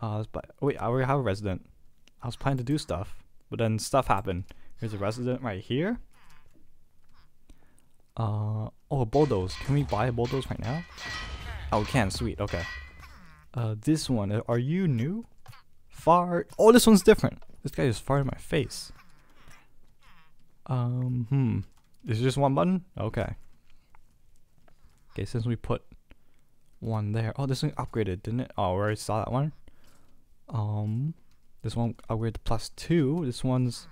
Uh, let's buy- wait, I already have a resident. I was planning to do stuff, but then stuff happened. Here's a resident right here. Uh, oh, a bulldoze. Can we buy a bulldoze right now? Oh, we can. Sweet. Okay. Uh, this one. uh, Are you new? Fart. Oh, this one's different. This guy just farted in my face. Um, hmm. Is it just one button? Okay. Okay, since we put one there. Oh, this one upgraded, didn't it? Oh, we already saw that one. Um, this one upgraded plus two. This one's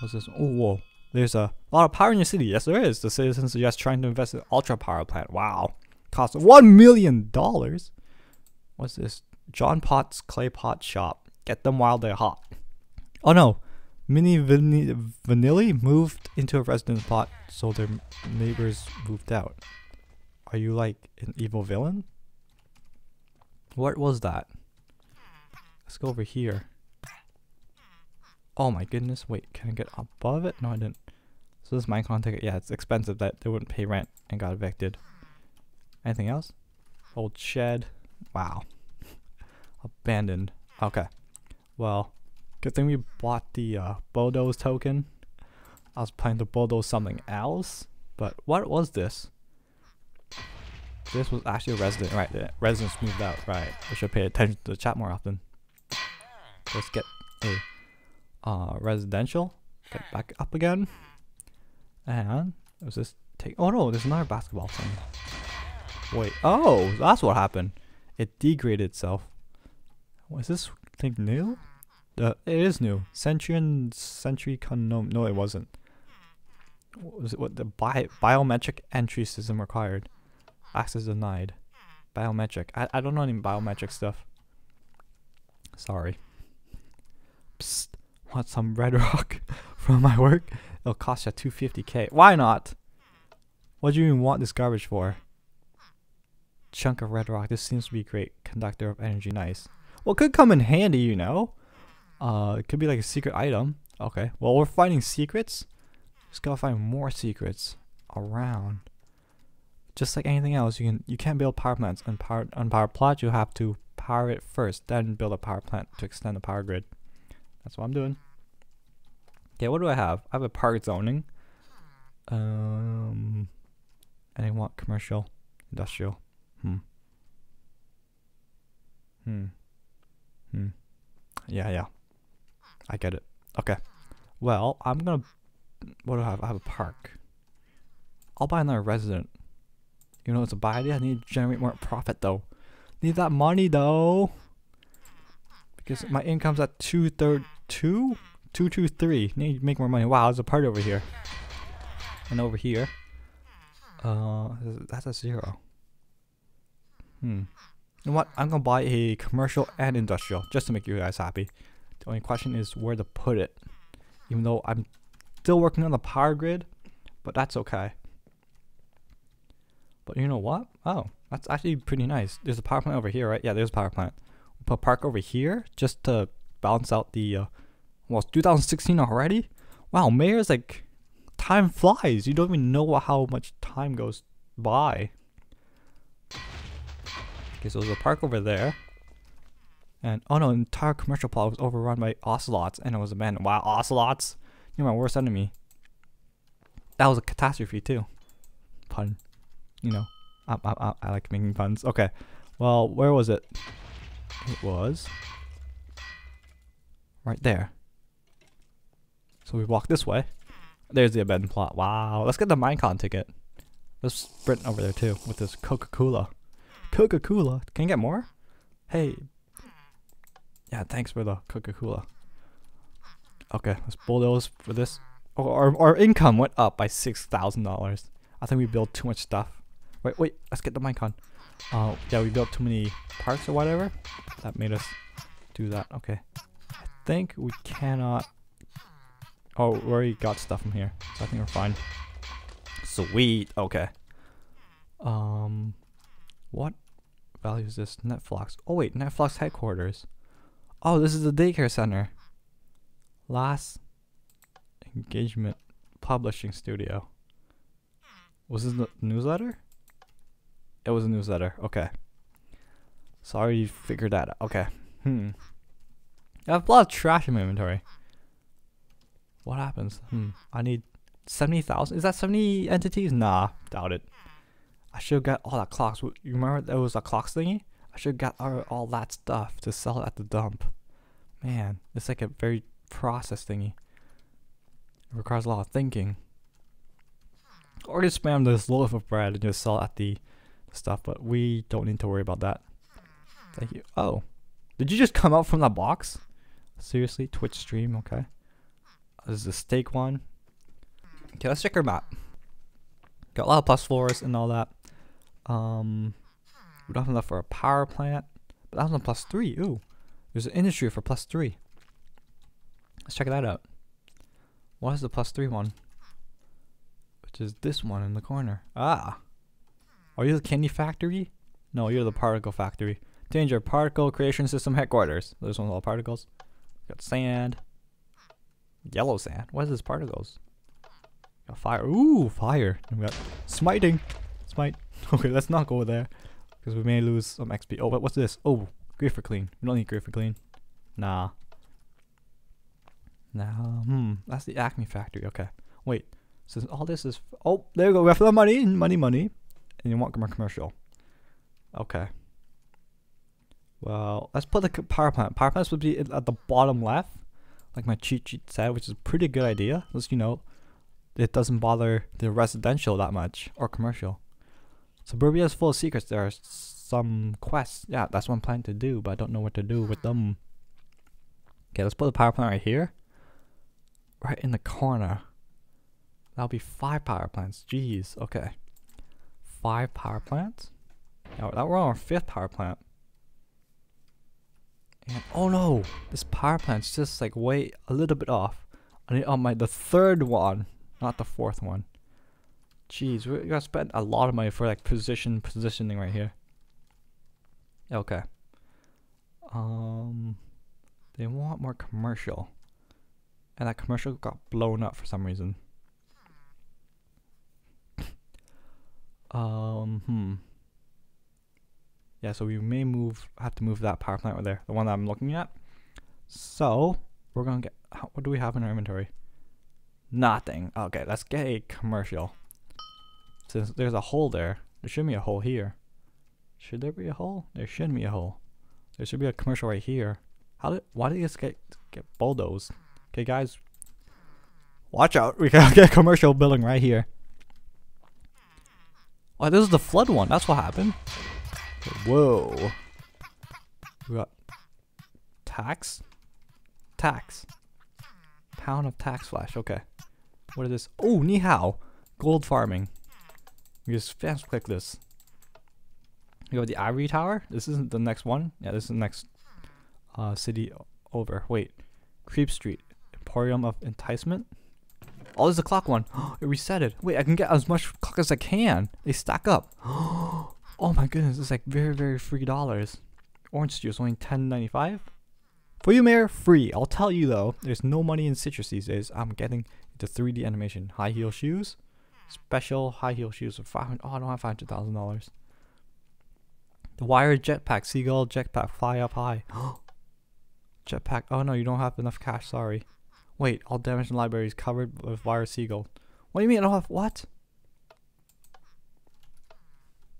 what's this? Oh, whoa! There's a lot of power in your city. Yes, there is. The citizens are just trying to invest in ultra power plant. Wow, cost one million dollars. What's this? John Potts clay pot shop. Get them while they're hot. Oh no, Mini Vani- Vanilli moved into a residence plot, so their neighbors moved out. Are you like an evil villain? What was that? Let's go over here. Oh my goodness, wait, can I get above it? No, I didn't. So this Minecon ticket, yeah, it's expensive that they wouldn't pay rent and got evicted. Anything else? Old shed. Wow. Abandoned. Okay. Well, good thing we bought the uh, bulldoze token. I was planning to bulldoze something else, but what was this? This was actually a resident, right? The residents moved out, right? I should pay attention to the chat more often. Let's get a uh, residential. Get back up again. And was this take? Oh no, there's another basketball thing. Wait. Oh, that's what happened. It degraded itself. Was this thing new? Uh, it is new. Centurion Century Con no, no, it wasn't. What was it what the bi- biometric entry system required? Access denied. Biometric. I, I don't know any biometric stuff. Sorry. Psst. Want some red rock from my work? It'll cost you 250k. Why not? What do you even want this garbage for? Chunk of red rock. This seems to be a great. Conductor of energy. Nice. Well, could come in handy, you know. Uh, it could be like a secret item. Okay. Well, we're finding secrets. Just gotta find more secrets around. Just like anything else, you can you can't build power plants and power on power plant. You have to power it first, then build a power plant to extend the power grid. That's what I'm doing. Okay, what do I have? I have a park zoning. Um, and I want commercial, industrial. Hmm. Hmm. Hmm. Yeah, yeah. I get it. Okay. Well, I'm gonna. What do I have? I have a park. I'll buy another resident. You know, it's a buy idea. I need to generate more profit though. Need that money though. Because my income's at two third two, two two three. Need to make more money. Wow, there's a part over here. And over here. Uh, that's a zero. Hmm. You know what? I'm gonna buy a commercial and industrial just to make you guys happy. The only question is where to put it. Even though I'm still working on the power grid, but that's okay. But you know what? Oh, that's actually pretty nice. There's a power plant over here, right? Yeah, there's a power plant. We'll put park over here just to balance out the. Uh, well, 2016 already. Wow, mayor's like, time flies. You don't even know how much time goes by. Okay, so there's a park over there. And oh no, entire commercial plot was overrun by ocelots and it was abandoned. Wow, ocelots! You're my worst enemy. That was a catastrophe too. Pun. You know, I, I, I like making puns. Okay, well, where was it? It was right there. So we walk this way. There's the abandoned plot. Wow, let's get the Minecon ticket. Let's sprint over there too with this Coca-Cola. Coca-Cola. Can you get more? Hey. Yeah, thanks for the Coca-Cola. Okay, let's bulldoze for this. Oh, our, our income went up by $6,000. I think we built too much stuff. Wait, wait, let's get the Minecon. Uh, yeah, we built too many parks or whatever. That made us do that. Okay. I think we cannot... Oh, we already got stuff from here. So I think we're fine. Sweet. Okay. Um, what value is this? Netflix. Oh wait, Netflix headquarters. Oh, this is the daycare center. Last engagement publishing studio. Was this the newsletter? It was a newsletter. Okay. Sorry you figured that out. Okay. Hmm. I have a lot of trash in my inventory. What happens? Hmm. I need 70,000. Is that 70 entities? Nah, doubt it. I should get all that clocks. You remember there was a clocks thingy? I should get all, all that stuff to sell at the dump. Man, it's like a very process thingy. It requires a lot of thinking. Or just spam this loaf of bread and just sell at the stuff, but we don't need to worry about that. Thank you. Oh. Did you just come out from that box? Seriously? Twitch stream, okay. This is the steak one. Okay, let's check our map. Got a lot of plus fours and all that. Um, we don't have enough for a power plant, but that was a plus three. Ooh, there's an industry for plus three. Let's check that out. What is the plus three one? Which is this one in the corner. Ah, are you the candy factory? No, you're the particle factory. Danger, particle creation system headquarters. This one's all particles. Got sand. Yellow sand. What is this particles? Got fire. Ooh, fire. And we got smiting. Smite. Okay, let's not go there. Because we may lose some XP. Oh, what's this? Oh, for clean. We don't need for clean. Nah. Nah. Hmm. That's the Acme factory. Okay. Wait. So all this is. Oh, there we go. We have the money. Money, money. And you want more commercial. Okay. Well, let's put the power plant. Power plants would be at the bottom left, like my cheat sheet said, which is a pretty good idea. Because, you know, it doesn't bother the residential that much or commercial. Simburbia is full of secrets. There are some quests. Yeah, that's what I'm planning to do, but I don't know what to do with them. Okay, let's put the power plant right here. Right in the corner. That'll be five power plants. Jeez, okay. Five power plants? Now, that we're on our fifth power plant. And, oh no! This power plant's just like way a little bit off. I need on my the third one, not the fourth one. Jeez, we gotta spend a lot of money for like position positioning right here. Okay. Um, they want more commercial, and that commercial got blown up for some reason. um, hmm. Yeah, so we may move, have to move that power plant right there, the one that I'm looking at. So we're gonna get. What do we have in our inventory? Nothing. Okay, let's get a commercial. Since there's a hole there, there should be a hole here. Should there be a hole? There should be a hole. There should be a commercial right here. How did? Why did this get get bulldozed? Okay, guys, watch out. We get a commercial building right here. Oh, this is the flood one. That's what happened. Whoa. We got tax, tax, pound of tax flash. Okay. What is this? Oh, ni hao. Gold farming. We just fast click this. You go the Ivory Tower. This isn't the next one. Yeah, this is the next uh, city over. Wait. Creep Street. Emporium of Enticement. Oh, this is the clock one. it reset it. Wait, I can get as much clock as I can. They stack up. oh my goodness, it's like very, very free dollars. Orange juice only ten ninety five. For you, Mayor, free. I'll tell you though, there's no money in citrus these days. I'm getting into 3D animation. High heel shoes. Special high heel shoes for 500 Oh, I don't have $500,000. The wired jetpack. Seagull jetpack. Fly up high. jetpack. Oh no, you don't have enough cash. Sorry. Wait, all damage in library is covered with wire seagull. What do you mean I don't have what?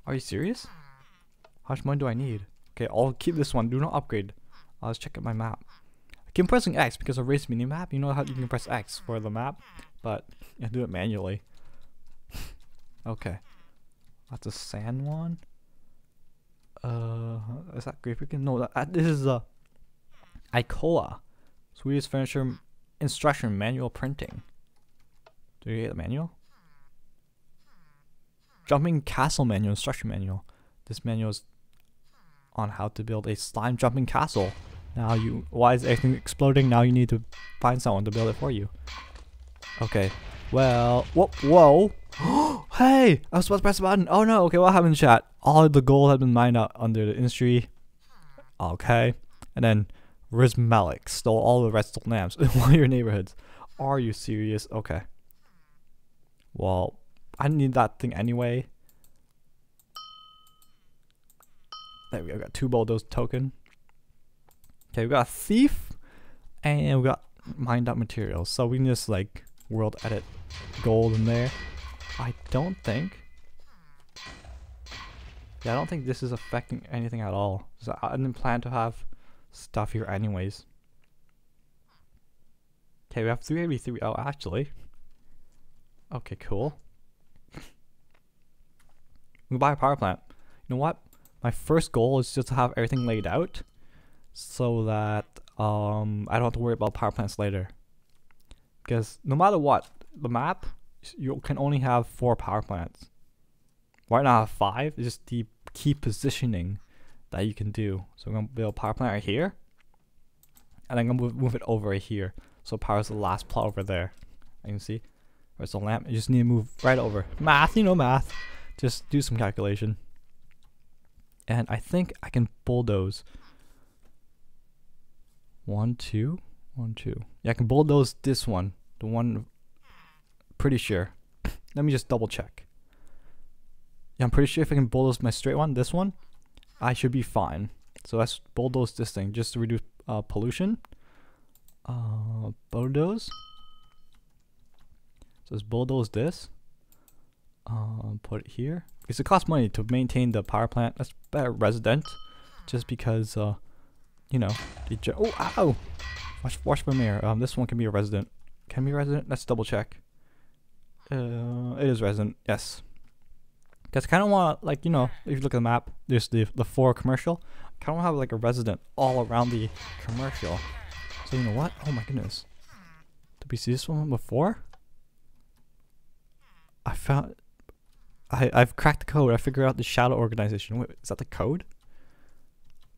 Are you serious? How much money do I need? Okay, I'll keep this one. Do not upgrade. Uh, let's check out my map. I keep pressing X because of race mini map. You know how you can press X for the map, but you do it manually. okay, that's a sand one. Uh, is that Great Britain? No, that, this is a IKEA, Swedish furniture instruction manual printing. Do you get the manual? Jumping castle manual, instruction manual. This manual is on how to build a slime jumping castle. Now you, why is everything exploding? Now you need to find someone to build it for you. Okay, well, whoa, whoa. hey, I was supposed to press the button. Oh no, okay, what happened in chat? All the gold had been mined out under the industry. Okay, and then Riz Malik stole all the redstone lamps in one of your neighborhoods. Are you serious? Okay. Well, I need that thing anyway. There we go, got two bulldoze token. Okay, we got a thief, and we got mined out materials. So we can just like world edit gold in there. I don't think. Yeah, I don't think this is affecting anything at all. So I didn't plan to have stuff here anyways. Okay, we have 383. Oh, actually. Okay, cool. We buy a power plant. You know what? My first goal is just to have everything laid out so that um, I don't have to worry about power plants later. Because no matter what, the map, you can only have four power plants. Why not have five? It's just the key positioning that you can do. So I'm going to build a power plant right here. And I'm going to move, it over here. So power's the last plot over there. You can see. Where's the lamp? You just need to move right over. Math, you know math. Just do some calculation. And I think I can bulldoze. One, two, one, two. Yeah, I can bulldoze this one. The one, pretty sure. Let me just double check. Yeah, I'm pretty sure if I can bulldoze my straight one, this one, I should be fine. So let's bulldoze this thing just to reduce uh, pollution. Uh, bulldoze. So let's bulldoze this. Uh, put it here. Because it costs money to maintain the power plant. That's better resident. Just because, uh, you know, oh, ow! Watch, watch my mirror. Um, this one can be a resident. Can be resident? Let's double check. Uh, it is resident. Yes. Because I kind of want, like, you know, if you look at the map, there's the the four commercial. I kind of have like a resident all around the commercial. So you know what? Oh my goodness. Did we see this one before? I found. I I've cracked the code. I figured out the shadow organization. Wait, is that the code?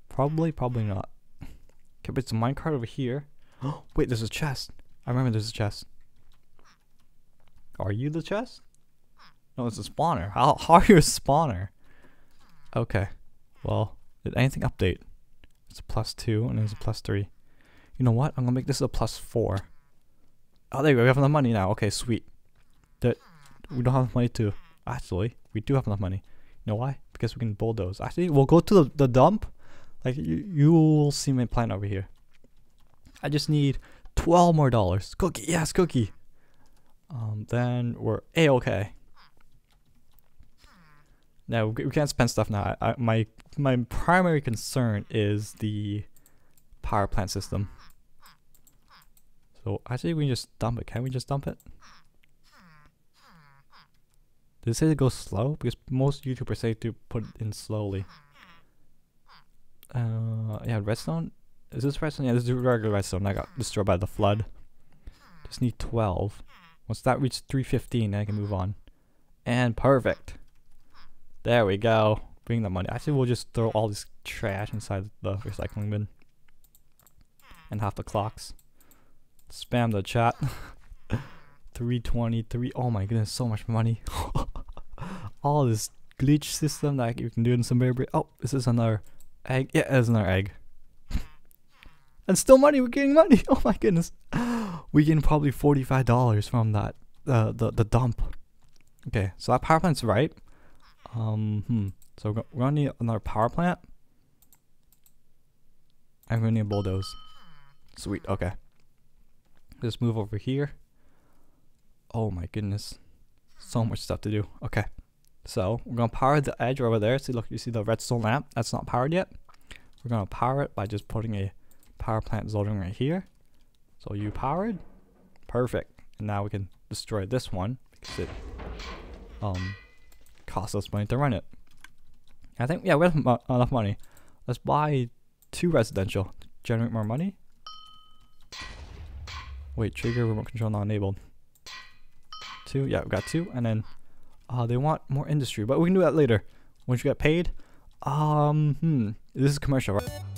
Probably, probably not. Okay, but it's a minecart over here. Oh, wait, there's a chest. I remember there's a chest. Are you the chest? No, it's a spawner. How, how are you a spawner? Okay. Well, did anything update? It's a plus two and it's a plus three. You know what? I'm gonna make this a plus four. Oh, there we go. We have enough money now. Okay, sweet. That we don't have money to. Actually, we do have enough money. You know why? Because we can bulldoze. Actually, we'll go to the, the dump. Like you, you will see my plan over here. I just need 12 more dollars. Cookie, yes, cookie. Um, then we're a okay. Now we can't spend stuff now. I, I, my my primary concern is the power plant system. So actually we can just dump it. Can we just dump it? Did it say to go slow? Because most YouTubers say to put in slowly. Uh, yeah, redstone. Is this redstone? Yeah, this is regular redstone. I got destroyed by the flood. Just need 12. Once that reaches 315, then I can move on. And perfect. There we go. Bring the money. Actually, we'll just throw all this trash inside the recycling bin. And half the clocks. Spam the chat. 323. Oh my goodness, so much money. All this glitch system that you can do in some very Oh, this is another egg. Yeah, there's another egg. and still money. We're getting money. Oh my goodness. We getting probably $45 from that. Uh, the, the dump. Okay, so that power plant's right. Um, hmm. So we're gonna need another power plant. I'm gonna need a bulldoze. Sweet, okay. Just move over here. Oh my goodness. So much stuff to do. Okay. So we're gonna power the edge over there. See look you see the redstone lamp? That's not powered yet. We're gonna power it by just putting a power plant zoning right here. So you powered? Perfect. And now we can destroy this one because it um costs us money to run it. I think yeah we have enough money. Let's buy two residential. Generate more money. Wait, trigger remote control not enabled. Two, yeah, we got two, and then uh, they want more industry, but we can do that later. Once you get paid, um, hmm, this is commercial, right?